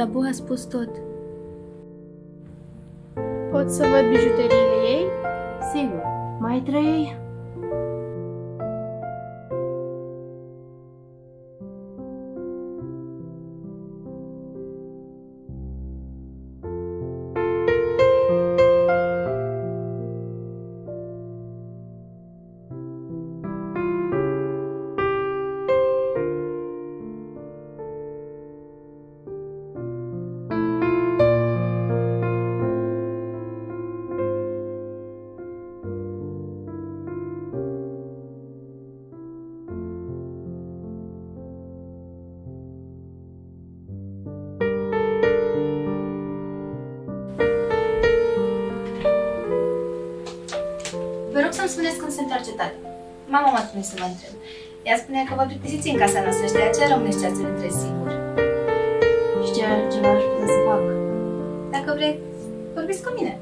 Sabu a spus tot. Pot să văd bijuteriile ei? Sigur. Mai trei? Spuneți când se întoarce tata. Mama m-a trimis să vă întreb. Ea spunea că vă plictisiți în casa noastră și de aceea rămâneți ceasul între singur. Și ce altceva aș putea să fac? Dacă vrei, vorbiți cu mine.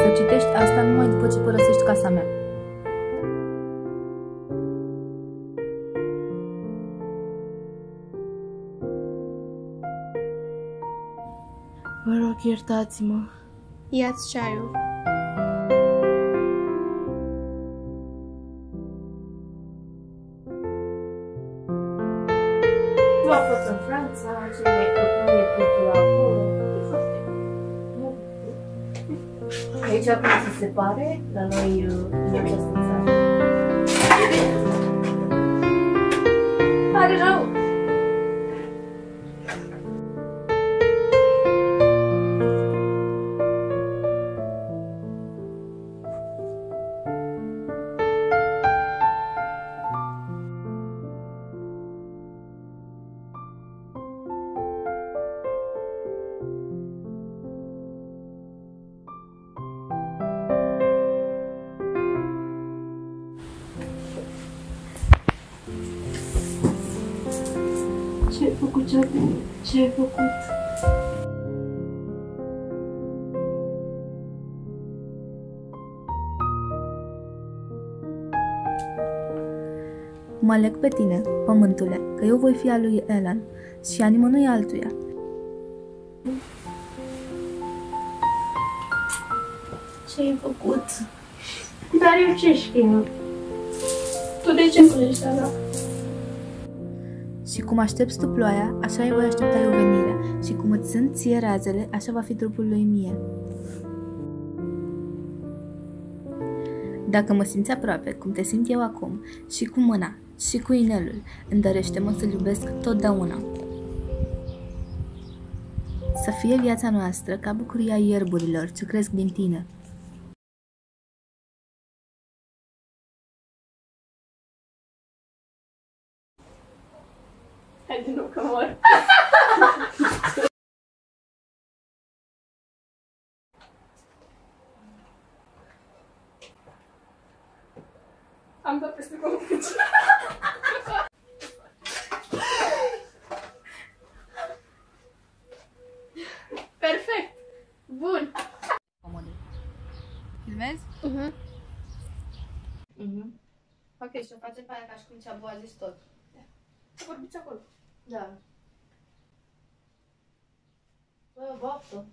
Să citești asta numai după ce părăsești casa mea. Vă rog, iertați-mă. Ia-ți ceaiul. Nu a fost în Franța, ce ne nu e cultura acolo. E foarte... Nu. Aici cum se separe, la noi uh, în această țară. Ce ai făcut, Ceabu? Ce ai făcut? Mă leg pe tine, pământule, că eu voi fi al lui Elan și a nimănui altuia. Ce ai făcut? Dar eu ce știu? Tu de ce plângi, tata? Și cum aștepți tu ploaia, așa îi voi aștepta eu venirea. Și cum îți sunt ție razele, așa va fi trupul lui mie. Dacă mă simți aproape, cum te simt eu acum, și cu mâna, și cu inelul, îndărește-mă să-l iubesc totdeauna. Să fie viața noastră ca bucuria ierburilor ce cresc din tine. Hai de nu că mor. Am dat peste confuci. Perfect! Bun! Filmezi? Uh-huh. Mhm. Ok, și o facem pe aia ca și cum Ceabu a zis tot. Vorbiți acolo. Да. Твоя бабка.